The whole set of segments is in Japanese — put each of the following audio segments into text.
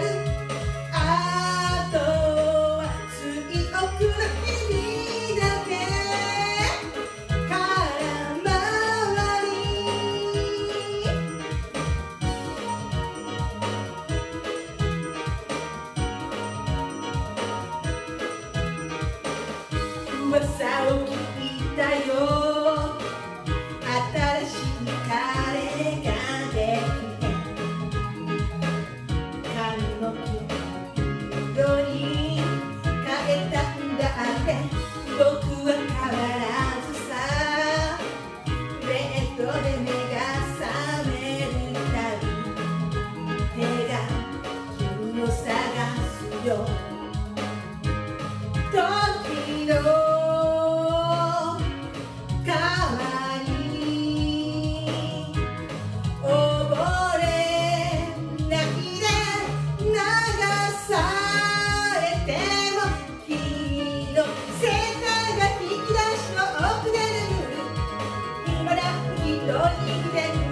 るあとは追憶の日々だけ空回り噂を聞いたよ don't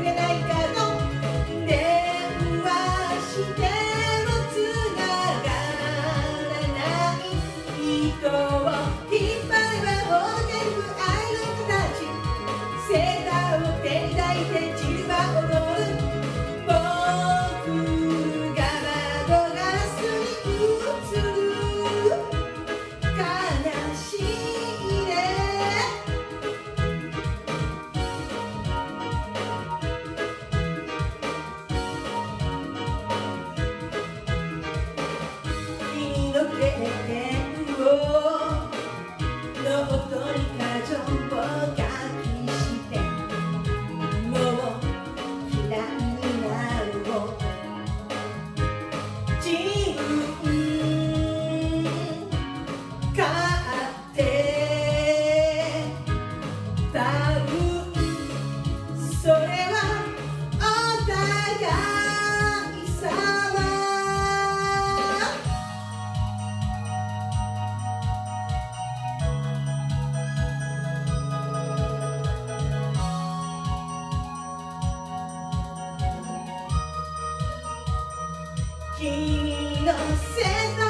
君の背中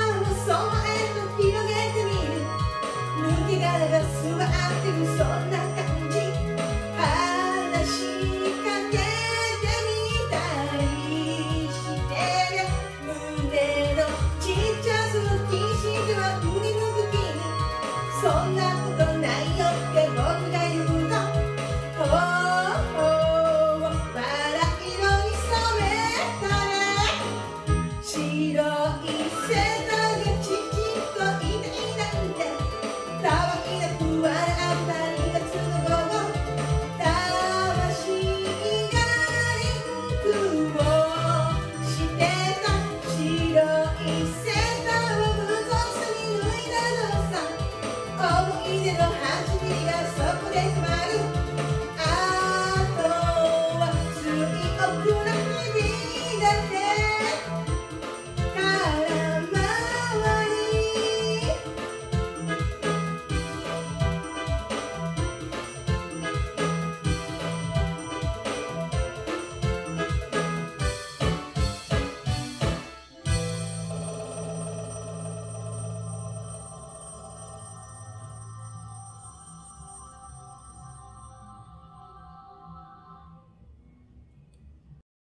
vez.